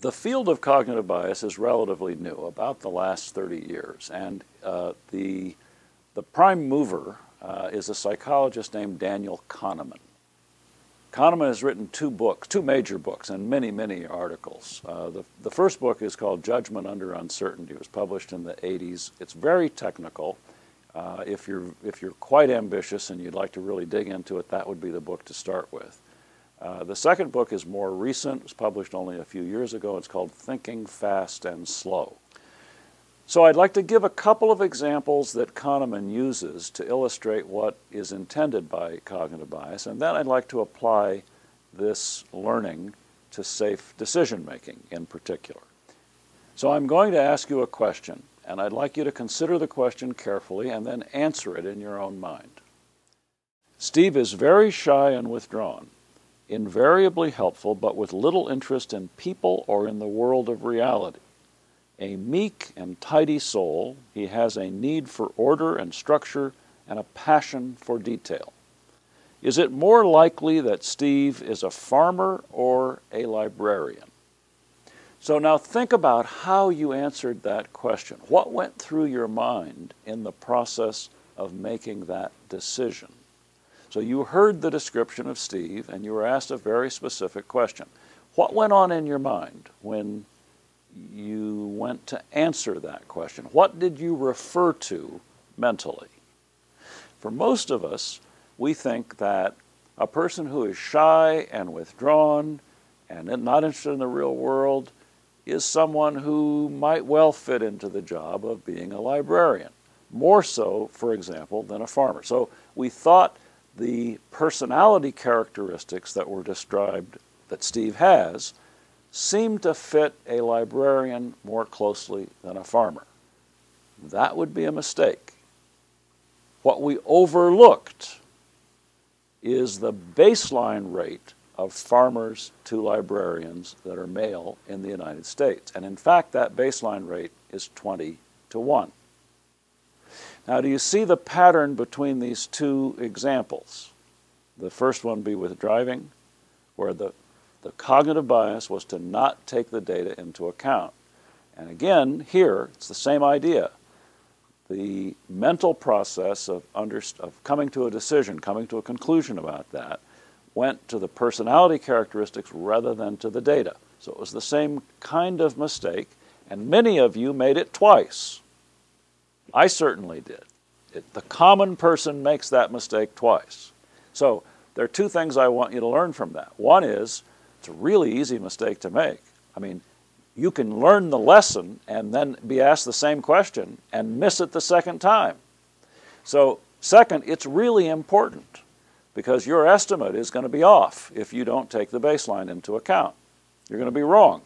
The field of cognitive bias is relatively new, about the last 30 years, and uh, the, the prime mover uh, is a psychologist named Daniel Kahneman. Kahneman has written two books, two major books, and many, many articles. Uh, the, the first book is called Judgment Under Uncertainty. It was published in the 80s. It's very technical. Uh, if, you're, if you're quite ambitious and you'd like to really dig into it, that would be the book to start with. Uh, the second book is more recent. It was published only a few years ago. It's called Thinking Fast and Slow. So I'd like to give a couple of examples that Kahneman uses to illustrate what is intended by cognitive bias, and then I'd like to apply this learning to safe decision making in particular. So I'm going to ask you a question, and I'd like you to consider the question carefully and then answer it in your own mind. Steve is very shy and withdrawn invariably helpful, but with little interest in people or in the world of reality. A meek and tidy soul, he has a need for order and structure and a passion for detail. Is it more likely that Steve is a farmer or a librarian? So now think about how you answered that question. What went through your mind in the process of making that decision? So you heard the description of Steve and you were asked a very specific question. What went on in your mind when you went to answer that question? What did you refer to mentally? For most of us, we think that a person who is shy and withdrawn and not interested in the real world is someone who might well fit into the job of being a librarian, more so, for example, than a farmer. So we thought the personality characteristics that were described that Steve has seem to fit a librarian more closely than a farmer. That would be a mistake. What we overlooked is the baseline rate of farmers to librarians that are male in the United States. And in fact, that baseline rate is 20 to 1. Now, do you see the pattern between these two examples? The first one be with driving, where the, the cognitive bias was to not take the data into account. And again, here, it's the same idea. The mental process of, of coming to a decision, coming to a conclusion about that, went to the personality characteristics rather than to the data. So it was the same kind of mistake, and many of you made it twice. I certainly did. It, the common person makes that mistake twice. So there are two things I want you to learn from that. One is it's a really easy mistake to make. I mean, you can learn the lesson and then be asked the same question and miss it the second time. So, second, it's really important because your estimate is going to be off if you don't take the baseline into account. You're going to be wrong.